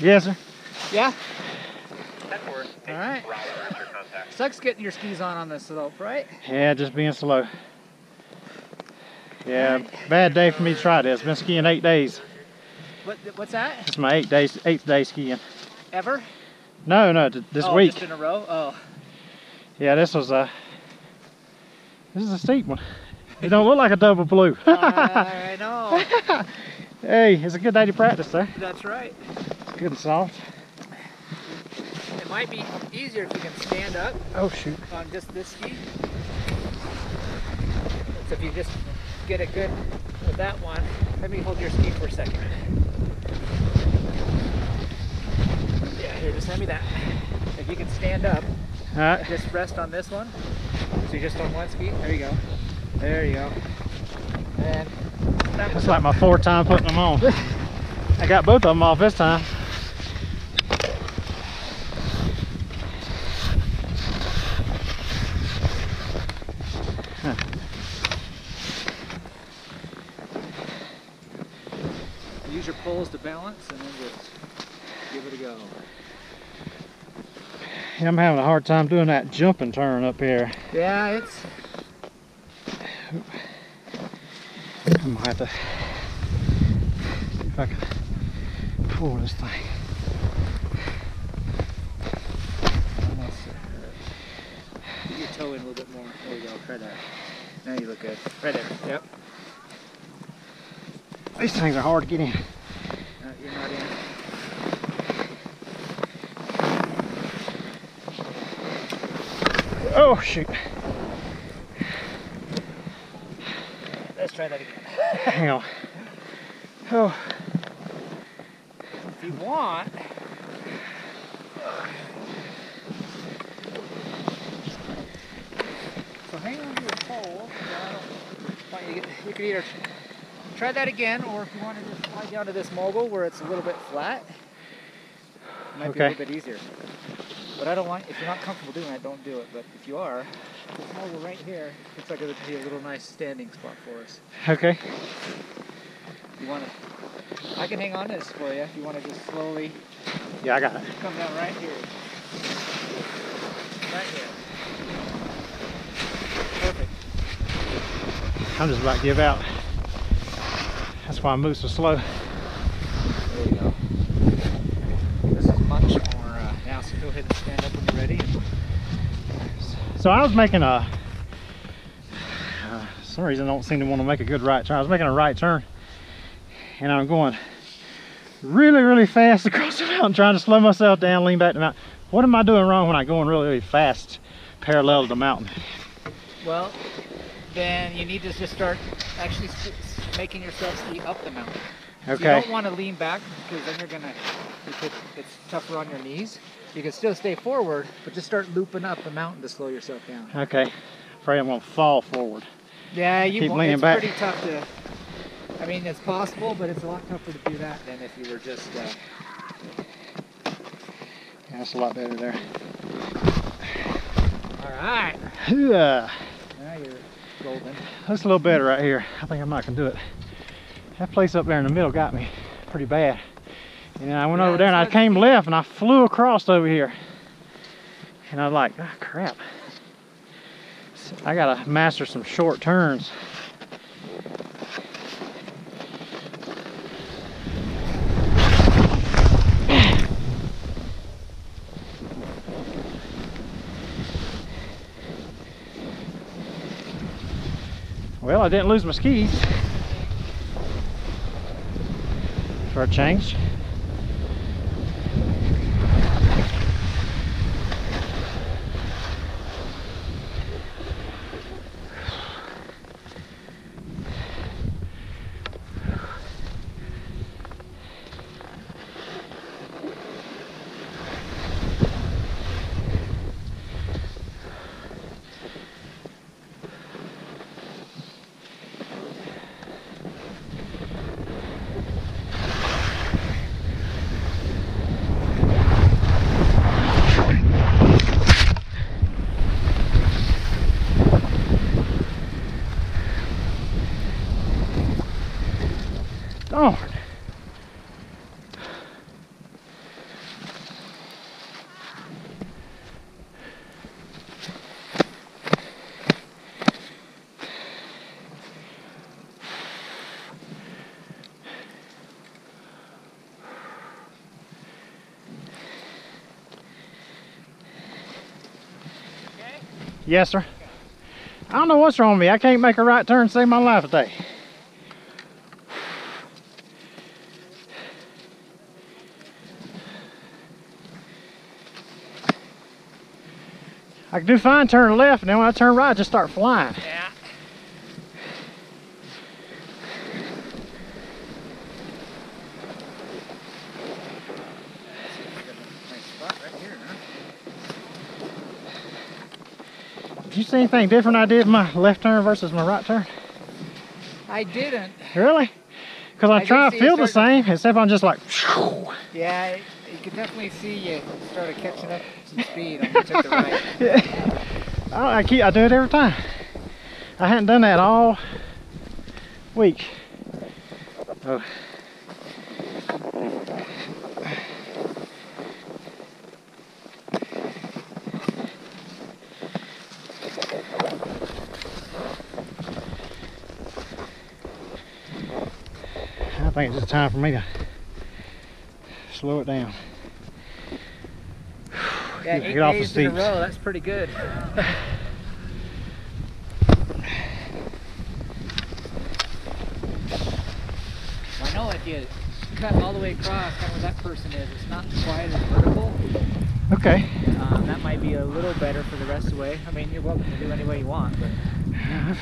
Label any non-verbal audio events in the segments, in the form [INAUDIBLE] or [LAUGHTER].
Yes, sir. Yeah. All right. Sucks getting your skis on on this slope, right? Yeah, just being slow. Yeah, bad day for me to try this. Been skiing eight days. What, what's that? It's my eight days, eighth day skiing. Ever? No, no, this oh, week. Just in a row? Oh. Yeah, this was a. This is a steep one. It don't look like a double blue. I know. [LAUGHS] hey, it's a good day to practice there. That's right. Good and soft. It might be easier if you can stand up Oh shoot. on just this ski. So if you just get a good with that one, let me hold your ski for a second. Yeah, here, just hand me that. If you can stand up, right. just rest on this one. So you're just on one ski. There you go. There you go. And that was like my fourth time putting them on. [LAUGHS] I got both of them off this time. Poles to balance and then just give it a go. I'm having a hard time doing that jumping turn up here. Yeah, it's I might have to if I can pull this thing. Get your toe in a little bit more. There you go. Try that. Now you look good. Right there. Yep. These things are hard to get in. You're not in. Oh shoot. Let's try that again. Hang on. Oh, If you want. So hang on to your pole. I don't want you, to get, you could either try that again, or if you want to just slide down to this mogul where it's a little bit flat, it might be a little bit easier. But I don't want, if you're not comfortable doing it, don't do it. But if you are, this mogul right here looks like it would be a little nice standing spot for us. okay. You want to, I can hang on to this for you if you want to just slowly Yeah, I got it. come down right here. Right here. Perfect. I'm just about to give out. That's why I move so slow. There you go. This is much more, uh, now so go ahead and stand up when you're ready. So I was making a. Uh, some reason, I don't seem to want to make a good right turn. I was making a right turn, and I'm going really, really fast [LAUGHS] across the mountain, trying to slow myself down, lean back to the mountain. What am I doing wrong when I'm going really, really fast parallel to the mountain. Well, then you need to just start actually making yourself ski up the mountain. So Okay. You don't want to lean back because then you're gonna, could, it's tougher on your knees. You can still stay forward, but just start looping up the mountain to slow yourself down. Okay. Afraid I'm gonna fall forward. Yeah, you Keep won't- leaning it's back. pretty tough to. I mean, it's possible, but it's a lot tougher to do that than if you were just. Uh, Yeah, that's a lot better there. all right. Yeah. Now you're golden. That's a little better right here. I think I might can do it. That place up there in the middle got me pretty bad. And I went Yeah, over there and I came left and I flew across over here. And I was like, ah, crap. So I gotta master some short turns. Well, I didn't lose my skis. For a change. Yes, sir. I don't know what's wrong with me. I can't make a right turn save my life today. I can do fine turning left, and then when I turn right, I just start flying. Yeah. Nice spot right here, huh? Did you see anything different I did my left turn versus my right turn? I didn't. Really? Because I, I try to feel the same, except I'm just like, Yeah, you can definitely see you started catching up some [LAUGHS] speed took the right. yeah. I, I keep, I do it every time. I hadn't done that all week. Oh. Think it's just time for me to slow it down. Yeah, Get- off the days in a row. That's pretty good. [SIGHS] I know if you cut all the way across, kind of where that person is, it's not quite as vertical. Okay. Um, that might be a little better for the rest of the way. I mean, you're welcome to do any way you want, but [SIGHS]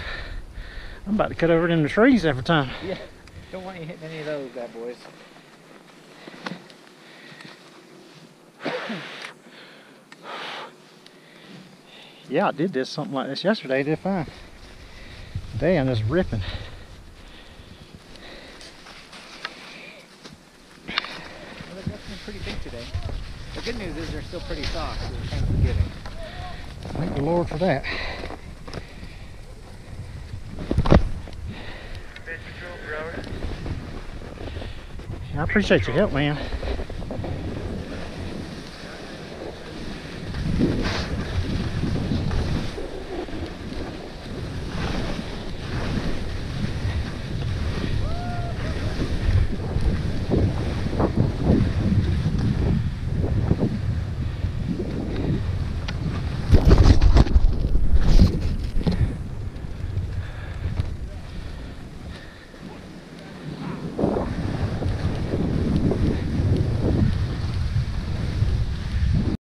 I'm about to cut over it in the trees every time. yeah, don't want you hitting any of those bad boys. [SIGHS] Yeah, I did this something like this yesterday. Did fine. Today I'm just ripping. Well, they're definitely pretty big today. The good news is they're still pretty soft, so they're kind of forgiving. Thank the Lord for that. I appreciate your help, man.